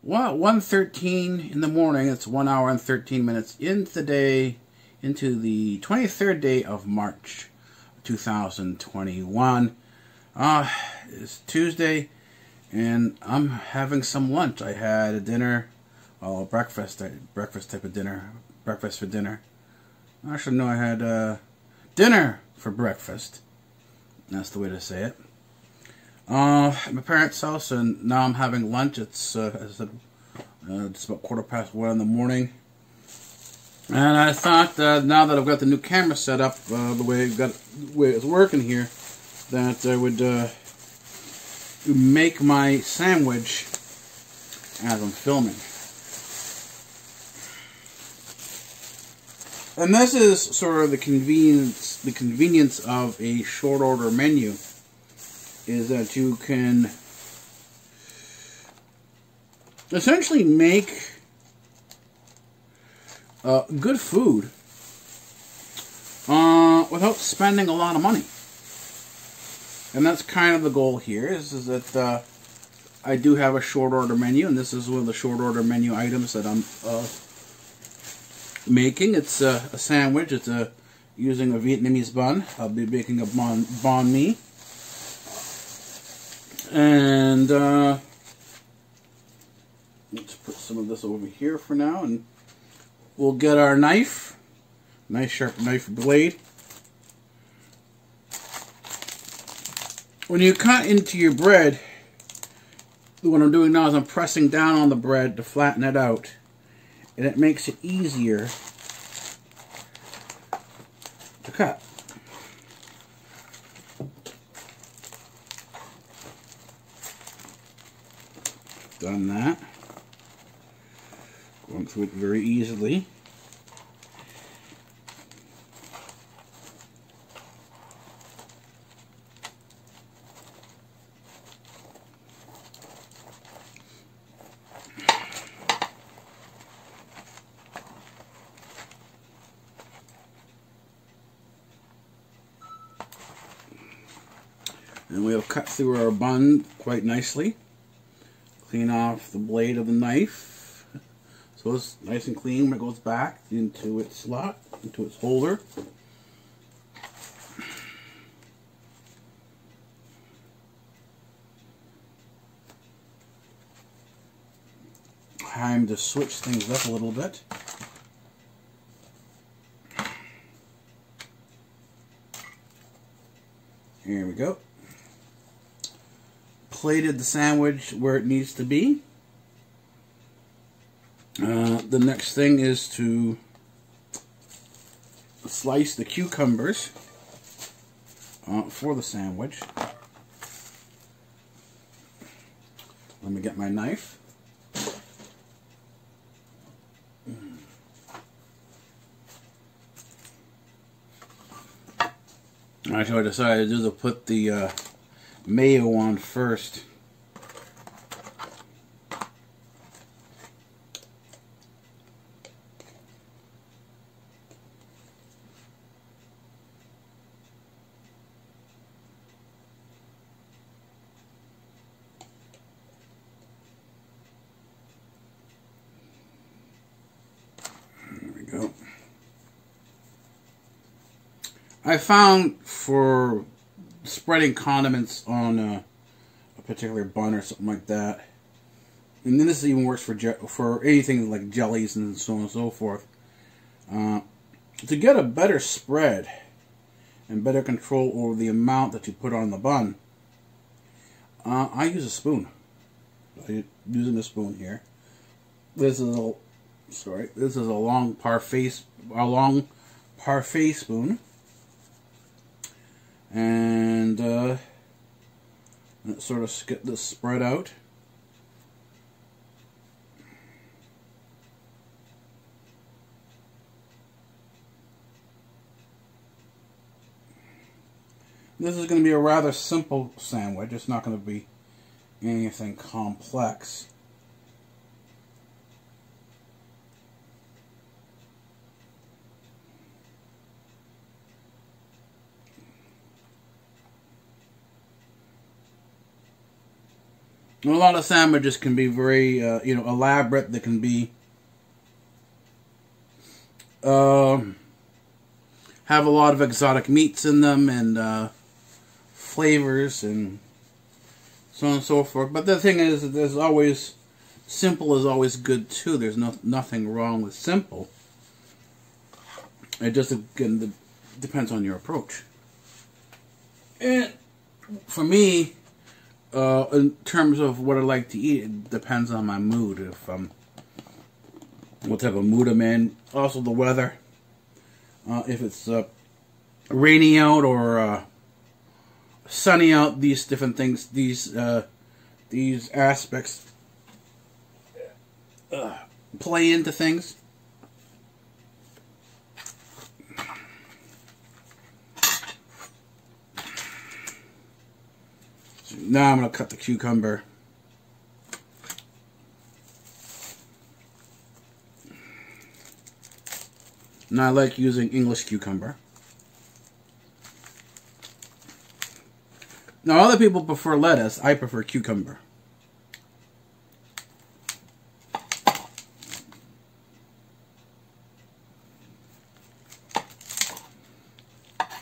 Well, 1.13 in the morning. It's 1 hour and 13 minutes into the day, into the 23rd day of March 2021. Uh, it's Tuesday, and I'm having some lunch. I had a dinner, well, breakfast, breakfast type of dinner, breakfast for dinner. Actually, no, I had uh, dinner for breakfast. That's the way to say it. Uh, my parents' house, and now I'm having lunch. It's uh, it's, uh, it's about quarter past one in the morning, and I thought now that I've got the new camera set up, uh, the way got the way it's working here, that I would uh, make my sandwich as I'm filming. And this is sort of the convenience the convenience of a short order menu is that you can essentially make uh, good food uh, without spending a lot of money. And that's kind of the goal here is, is that uh, I do have a short order menu, and this is one of the short order menu items that I'm uh, making. It's a, a, sandwich. It's a using a Vietnamese bun. I'll be making a banh, banh mi. And uh, let's put some of this over here for now, and we'll get our knife, nice sharp knife blade. When you cut into your bread, what I'm doing now is I'm pressing down on the bread to flatten it out, and it makes it easier to cut. Done that. Going through it very easily. And we'll cut through our bun quite nicely. Clean off the blade of the knife. So it's nice and clean when it goes back into its slot, into its holder. Time to switch things up a little bit. Here we go plated the sandwich where it needs to be. Uh, the next thing is to slice the cucumbers uh, for the sandwich. Let me get my knife. All right, so I decided to put the uh, mayo on first. I found for spreading condiments on a, a particular bun or something like that. And then this even works for for anything like jellies and so on and so forth. Uh, to get a better spread and better control over the amount that you put on the bun, uh, I use a spoon. I'm using a spoon here. This is a sorry. This is a long parfait a long parfait spoon and uh, let's sort of get this spread out. This is going to be a rather simple sandwich. It's not going to be anything complex. A lot of sandwiches can be very, uh, you know, elaborate. They can be, um, have a lot of exotic meats in them and uh, flavors and so on and so forth. But the thing is, there's always simple is always good too. There's no nothing wrong with simple. It just again depends on your approach. And for me, uh, in terms of what I like to eat, it depends on my mood. If um, what type of mood I'm in, also the weather. Uh, if it's uh, rainy out or uh, sunny out, these different things, these uh, these aspects uh, play into things. Now I'm going to cut the cucumber. Now I like using English cucumber. Now other people prefer lettuce, I prefer cucumber.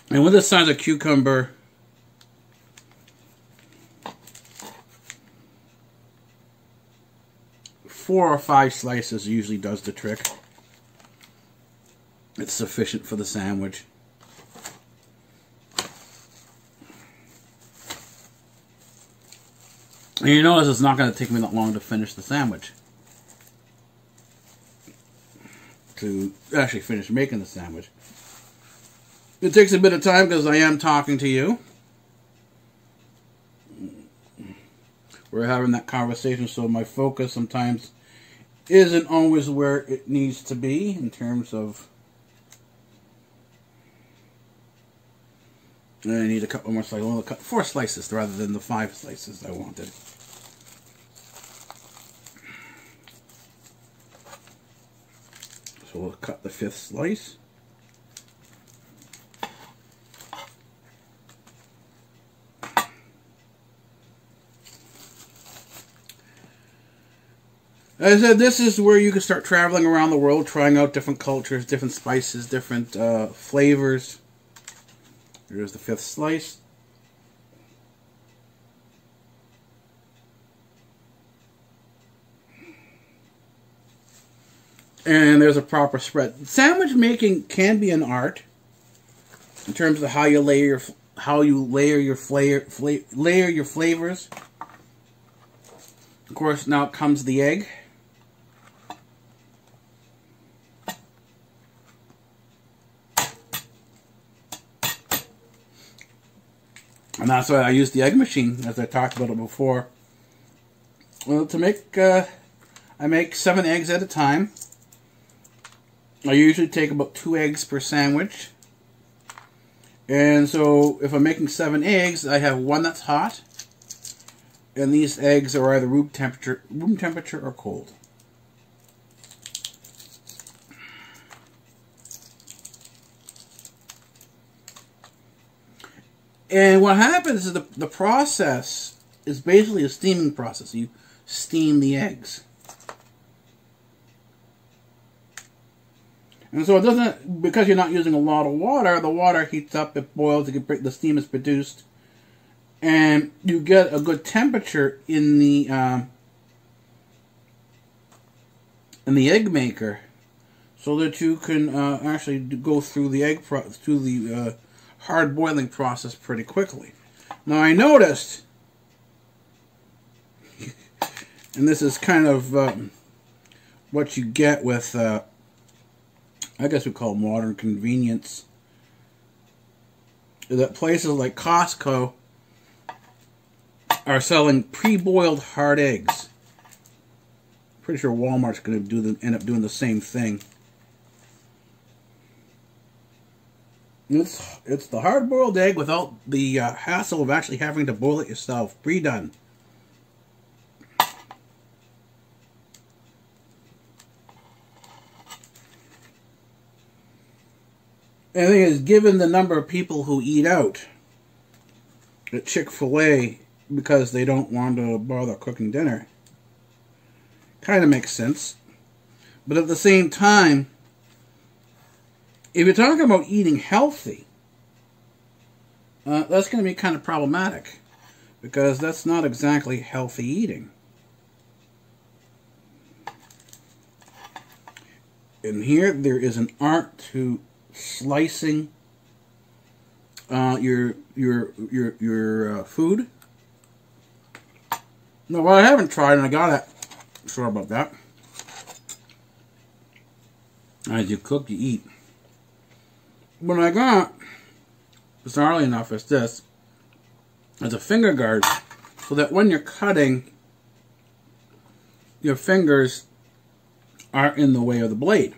And with the size of cucumber, four or five slices usually does the trick. It's sufficient for the sandwich. And you notice it's not going to take me that long to finish the sandwich. To actually finish making the sandwich. It takes a bit of time because I am talking to you. We're having that conversation, so my focus sometimes isn't always where it needs to be in terms of. I need a couple more slices. Cut four slices rather than the five slices I wanted. So we'll cut the fifth slice. I said, this is where you can start traveling around the world, trying out different cultures, different spices, different uh, flavors. Here's the fifth slice. And there's a proper spread. Sandwich making can be an art in terms of how you layer your how you layer your flavor, fla layer your flavors. Of course, now comes the egg. And that's why I use the egg machine, as I talked about it before. Well, to make, uh, I make seven eggs at a time. I usually take about two eggs per sandwich. And so, if I'm making seven eggs, I have one that's hot. And these eggs are either room temperature, room temperature or cold. And what happens is the, the process is basically a steaming process. You steam the eggs. And so it doesn't, because you're not using a lot of water, the water heats up, it boils, the steam is produced, and you get a good temperature in the um, in the egg maker, so that you can uh, actually go through the egg through the uh, hard boiling process pretty quickly. Now I noticed, and this is kind of um, what you get with, uh, I guess we call modern convenience, that places like Costco are selling pre-boiled hard eggs. Pretty sure Walmart's going to do the, end up doing the same thing. It's it's the hard boiled egg without the uh, hassle of actually having to boil it yourself. Pre-done. And the thing is, given the number of people who eat out at Chick-fil-A because they don't want to bother cooking dinner. Kind of makes sense. But at the same time, if you're talking about eating healthy, uh, that's going to be kind of problematic because that's not exactly healthy eating. And here there is an art to slicing uh, your your your your uh, food. No, I haven't tried, and I got it. Sorry about that. As you cook, you eat. What I got, bizarrely enough, is this. It's a finger guard, so that when you're cutting, your fingers aren't in the way of the blade.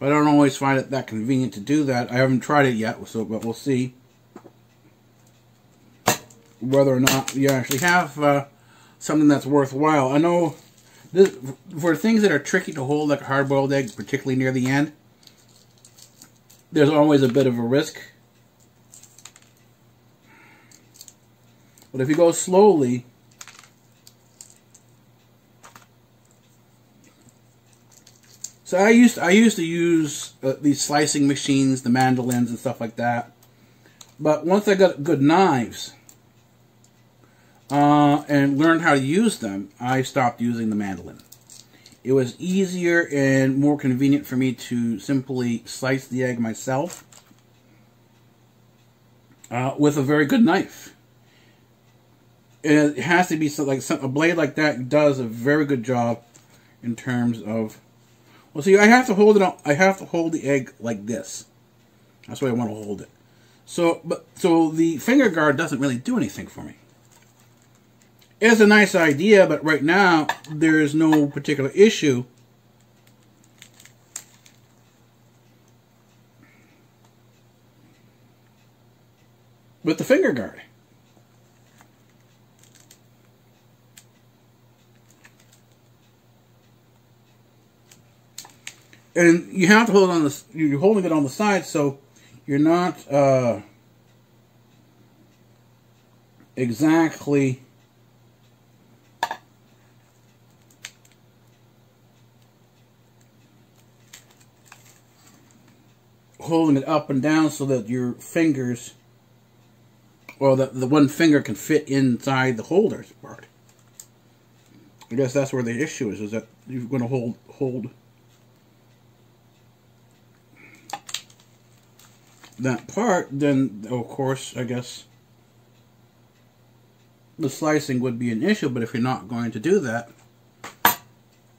I don't always find it that convenient to do that. I haven't tried it yet, so but we'll see whether or not you actually have uh, something that's worthwhile. I know this, for things that are tricky to hold, like a hard-boiled egg, particularly near the end, there's always a bit of a risk. But if you go slowly, so I used I used to use uh, these slicing machines, the mandolins and stuff like that. But once I got good knives, uh, and learned how to use them, I stopped using the mandolin. It was easier and more convenient for me to simply slice the egg myself uh, with a very good knife. It has to be so, like a blade like that does a very good job in terms of. Well, see, I have to hold it. On, I have to hold the egg like this. That's why I want to hold it. So, but so the finger guard doesn't really do anything for me. It's a nice idea, but right now there is no particular issue. With the finger guard. And you have to hold it on the, you're holding it on the side so you're not uh, exactly holding it up and down so that your fingers, well, the, the one finger can fit inside the holder's part. I guess that's where the issue is, is that you're going to hold, hold that part, then, of course, I guess the slicing would be an issue, but if you're not going to do that,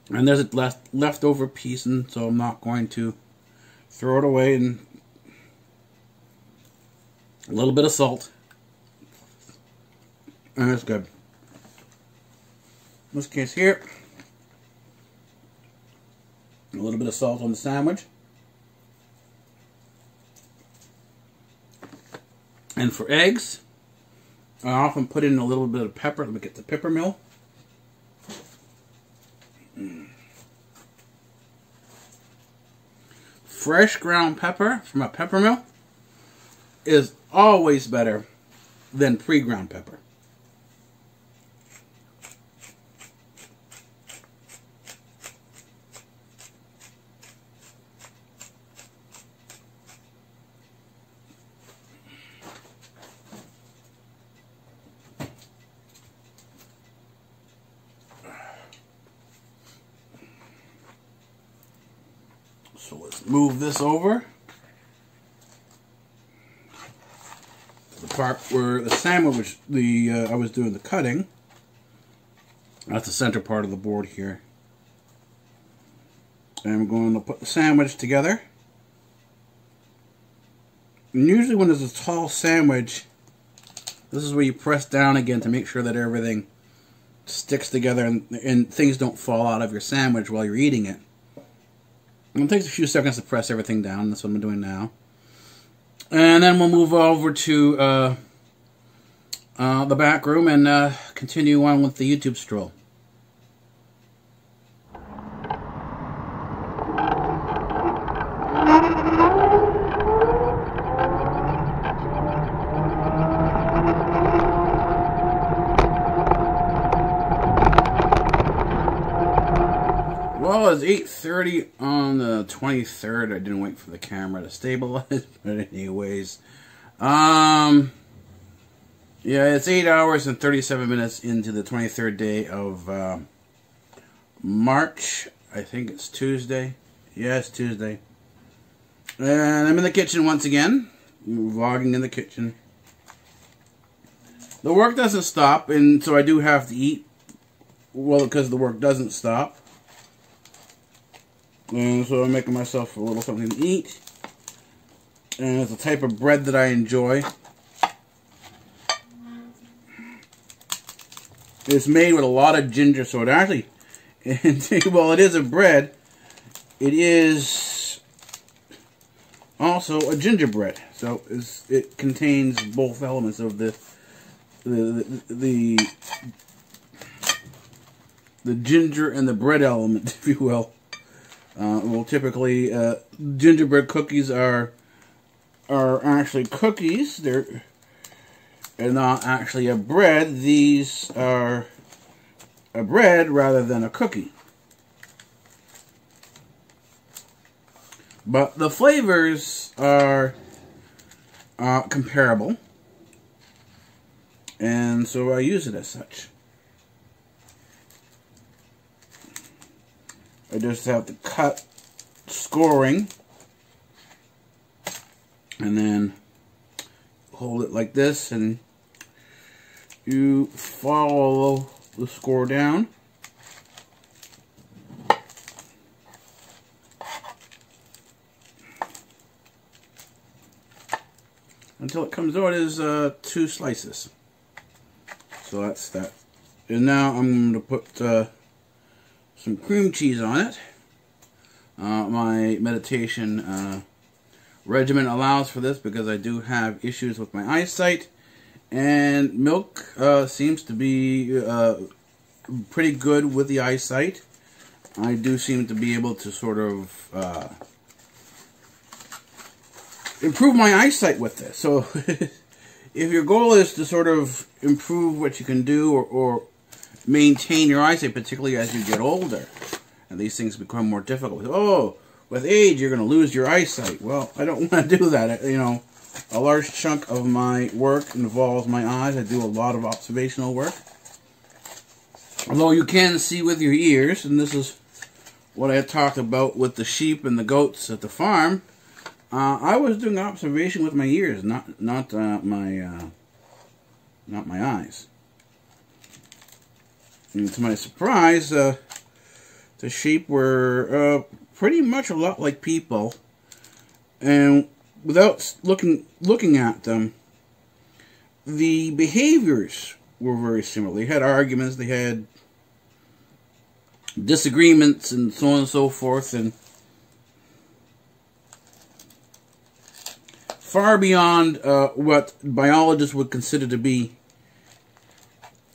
and there's a left, leftover piece, and so I'm not going to throw it away and a little bit of salt. And that's good. In this case here, a little bit of salt on the sandwich. And for eggs, I often put in a little bit of pepper. Let me get the pepper mill. Fresh ground pepper from a pepper mill is always better than pre-ground pepper. So let's move this over. The part where the sandwich, the uh, I was doing the cutting. That's the center part of the board here. I'm going to put the sandwich together. And usually when there's a tall sandwich, this is where you press down again to make sure that everything sticks together and, and things don't fall out of your sandwich while you're eating it. It takes a few seconds to press everything down. That's what I'm doing now. And then we'll move over to uh, uh, the back room and uh, continue on with the YouTube stroll. Well, it's 8.30 on the 23rd. I didn't wait for the camera to stabilize, but anyways. Um, yeah, it's 8 hours and 37 minutes into the 23rd day of uh, March. I think it's Tuesday. Yes, Tuesday. And I'm in the kitchen once again. Vlogging in the kitchen. The work doesn't stop, and so I do have to eat. Well, because the work doesn't stop. And so I'm making myself a little something to eat. And it's a type of bread that I enjoy. It's made with a lot of ginger, so it actually, well, it is a bread. It is also a gingerbread, so it contains both elements of the the the the ginger and the bread element, if you will. Uh, well, typically, uh, gingerbread cookies are are actually cookies. They're they're not actually a bread. These are a bread rather than a cookie. But the flavors are uh, comparable. And so I use it as such. I just have to cut scoring and then hold it like this and you follow the score down until it comes out as uh, two slices. So that's that. And now I'm going to put uh, some cream cheese on it. Uh, my meditation uh, regimen allows for this because I do have issues with my eyesight. And milk uh, seems to be uh, pretty good with the eyesight. I do seem to be able to sort of uh, improve my eyesight with this. So if your goal is to sort of improve what you can do or, or maintain your eyesight, particularly as you get older. And these things become more difficult. Oh, with age, you're going to lose your eyesight. Well, I don't want to do that. You know, a large chunk of my work involves my eyes. I do a lot of observational work. Although you can see with your ears, and this is what I talked about with the sheep and the goats at the farm. Uh, I was doing observation with my ears, not not uh, my uh, not my eyes. And to my surprise, uh, the sheep were uh, pretty much a lot like people, and without looking looking at them, the behaviors were very similar. They had arguments, they had disagreements, and so on and so forth, and far beyond uh, what biologists would consider to be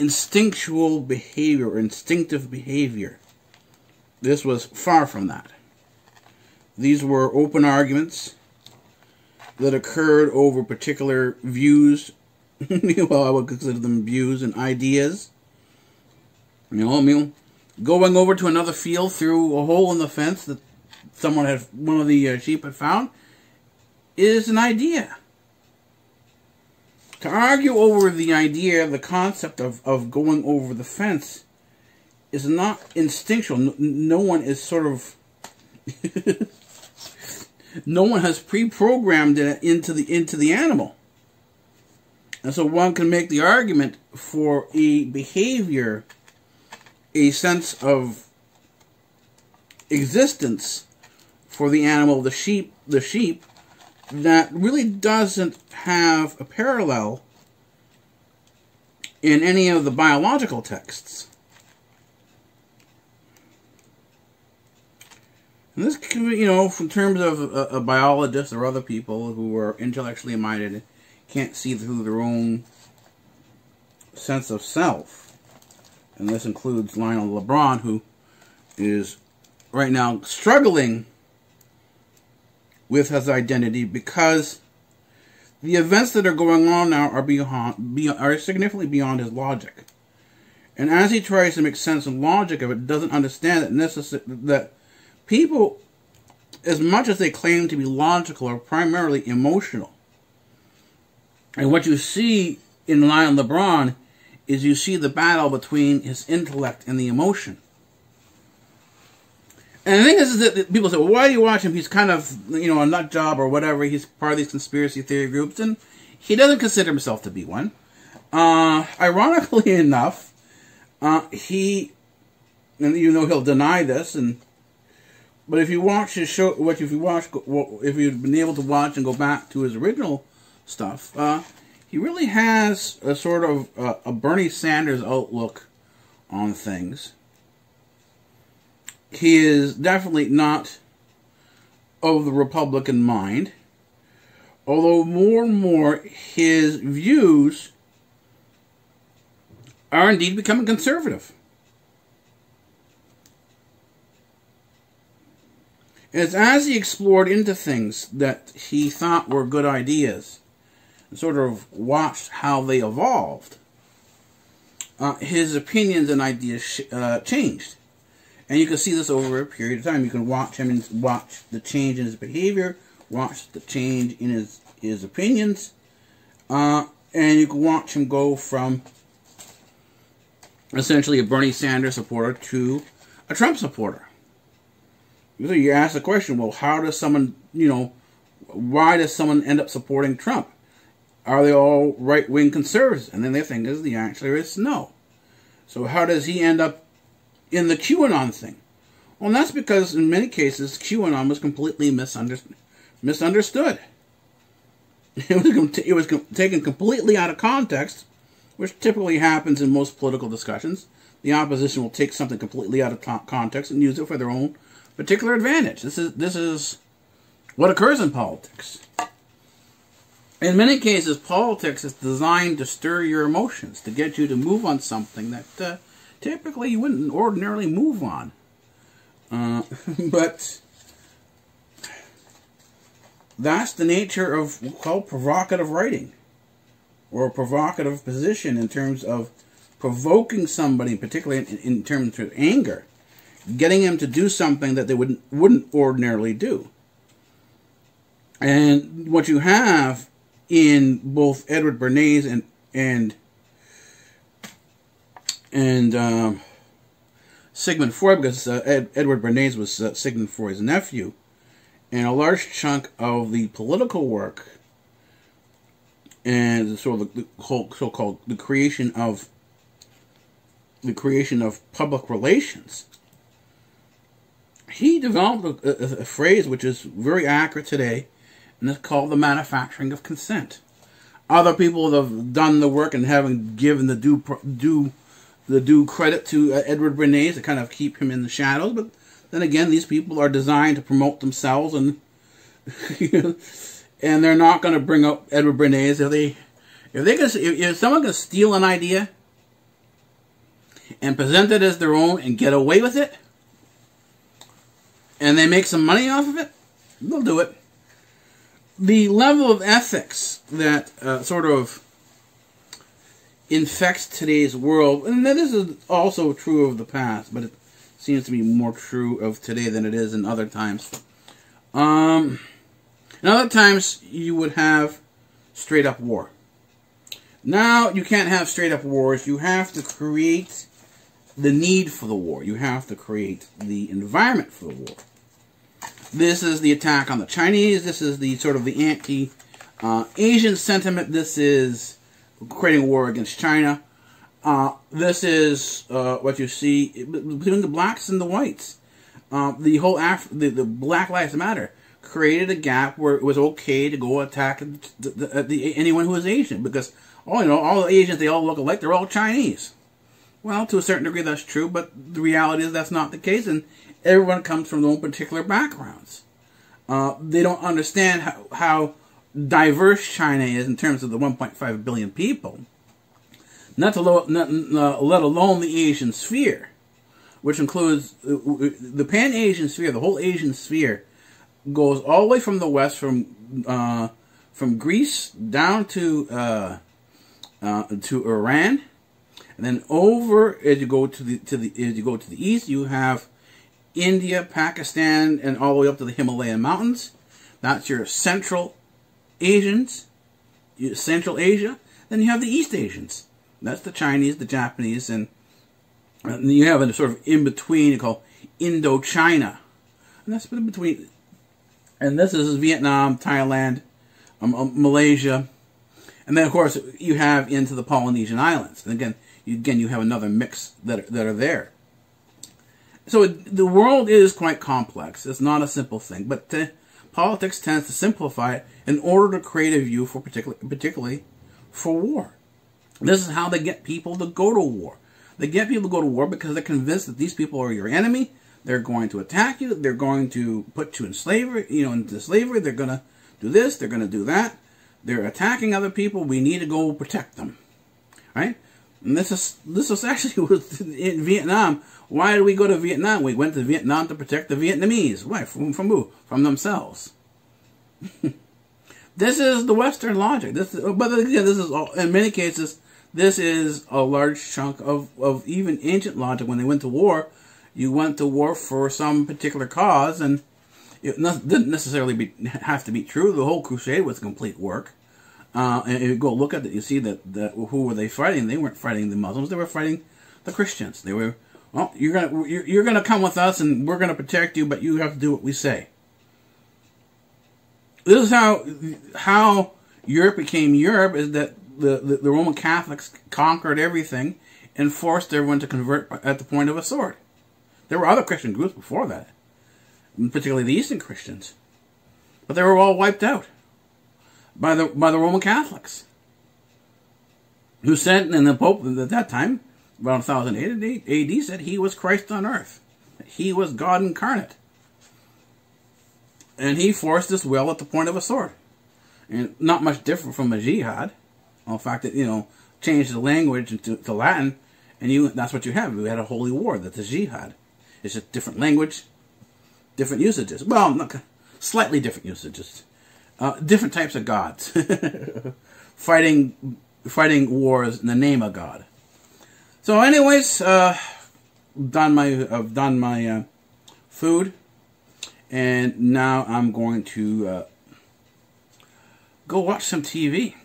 instinctual behavior or instinctive behavior. This was far from that. These were open arguments that occurred over particular views. well, I would consider them views and ideas. You know, I mean, going over to another field through a hole in the fence that someone had, one of the uh, sheep had found, is an idea to argue over the idea, the concept of, of going over the fence is not instinctual. No, no one is sort of... no one has pre-programmed it into the, into the animal. And so one can make the argument for a behavior, a sense of existence for the animal, the sheep, the sheep, that really doesn't have a parallel in any of the biological texts. And this, you know, in terms of a, a biologist or other people who are intellectually minded, can't see through their own sense of self. And this includes Lionel LeBron, who is right now struggling with his identity because the events that are going on now are beyond, beyond are significantly beyond his logic. And as he tries to make sense and logic of it, doesn't understand that necess- that people, as much as they claim to be logical, are primarily emotional. And what you see in Lion LeBron is you see the battle between his intellect and the emotion. And the thing is, is that people say, well, why do you watch him? He's kind of, you know, a nut job or whatever. He's part of these conspiracy theory groups. And he doesn't consider himself to be one. Uh, ironically enough, uh, he, and you know he'll deny this, and but if you watch his show, what if you watch, if you've been able to watch and go back to his original stuff, uh, he really has a sort of uh, a Bernie Sanders outlook on things. He is definitely not of the Republican mind, although more and more his views are indeed becoming conservative. It's as he explored into things that he thought were good ideas and sort of watched how they evolved, uh, his opinions and ideas uh, changed. And you can see this over a period of time. You can watch him and watch the change in his behavior, watch the change in his, his opinions, uh, and you can watch him go from essentially a Bernie Sanders supporter to a Trump supporter. So you ask the question, well, how does someone, you know, why does someone end up supporting Trump? Are they all right wing conservatives? And then they think is the answer is no. So how does he end up in the QAnon thing? Well, that's because in many cases QAnon was completely misunderstood. misunderstood. It was, it was taken completely out of context which typically happens in most political discussions. The opposition will take something completely out of context and use it for their own particular advantage. This is this is what occurs in politics. In many cases, politics is designed to stir your emotions, to get you to move on something that uh, typically you wouldn't ordinarily move on. Uh, but that's the nature of we call provocative writing or a provocative position in terms of provoking somebody, particularly in, in terms of anger, getting them to do something that they wouldn't wouldn't ordinarily do. And what you have in both Edward Bernays and and and um, Sigmund Freud, because uh, Ed, Edward Bernays was uh, Sigmund Freud's nephew, and a large chunk of the political work and sort of the whole so-called the creation of the creation of public relations. He developed a, a, a phrase which is very accurate today, and it's called the manufacturing of consent. Other people have done the work and haven't given the due due the due credit to uh, Edward Bernays to kind of keep him in the shadows, but then again, these people are designed to promote themselves and. and they're not going to bring up Edward Bernays if they if they can if, if someone can steal an idea and present it as their own and get away with it and they make some money off of it they'll do it the level of ethics that uh, sort of infects today's world and this is also true of the past but it seems to be more true of today than it is in other times um and other times you would have straight up war. Now you can't have straight up wars. You have to create the need for the war. You have to create the environment for the war. This is the attack on the Chinese. This is the sort of the anti uh, Asian sentiment. This is creating war against China. Uh, this is uh, what you see between the blacks and the whites. Uh, the whole Af- the, the Black Lives Matter created a gap where it was okay to go attack the, the, the, anyone who was Asian because oh you know all the Asians they all look alike they're all Chinese. Well, to a certain degree that's true, but the reality is that's not the case, and everyone comes from their own particular backgrounds. Uh, they don't understand how, how diverse China is in terms of the 1.5 billion people. Not, to lo- not uh, let alone the Asian sphere, which includes uh, the Pan Asian sphere, the whole Asian sphere goes all the way from the west, from uh, from Greece down to uh, uh, to Iran, And then over as you go to the to the as you go to the east, you have India, Pakistan, and all the way up to the Himalayan mountains. That's your Central Asians, Central Asia. Then you have the East Asians. That's the Chinese, the Japanese, and, and you have a sort of in between called Indochina, and that's in between. And this is Vietnam, Thailand, um, um, Malaysia, and then of course you have into the Polynesian islands. And again, you, again you have another mix that are, that are there. So it, the world is quite complex. It's not a simple thing, but to, politics tends to simplify it in order to create a view for particular, particularly for war. This is how they get people to go to war. They get people to go to war because they're convinced that these people are your enemy. They're going to attack you. They're going to put you in slavery, you know, into slavery. They're going to do this. They're going to do that. They're attacking other people. We need to go protect them, right? And this is this was actually in Vietnam. Why did we go to Vietnam? We went to Vietnam to protect the Vietnamese. Why? From, from who? From themselves. this is the Western logic. This, is, but again, this is all, in many cases this is a large chunk of, of even ancient logic. When they went to war, you went to war for some particular cause, and it didn't necessarily be, have to be true. The whole crusade was complete work. Uh, and if you go look at it, you see that, that who were they fighting? They weren't fighting the Muslims. They were fighting the Christians. They were, well, you're gonna you're, you're gonna come with us, and we're gonna protect you, but you have to do what we say. This is how how Europe became Europe. Is that the, the, the Roman Catholics conquered everything and forced everyone to convert at the point of a sword. There were other Christian groups before that, particularly the Eastern Christians, but they were all wiped out by the by the Roman Catholics, who said, and the Pope at that time, around 1008 AD, said he was Christ on earth, he was God incarnate, and he forced his will at the point of a sword, and not much different from a jihad. The fact that you know changed the language into to Latin, and you that's what you have. We had a holy war. That's a jihad. It's just different language, different usages. Well, not, slightly different usages, uh, different types of gods, fighting fighting wars in the name of God. So, anyways, uh, done my I've done my uh, food, and now I'm going to uh, go watch some TV.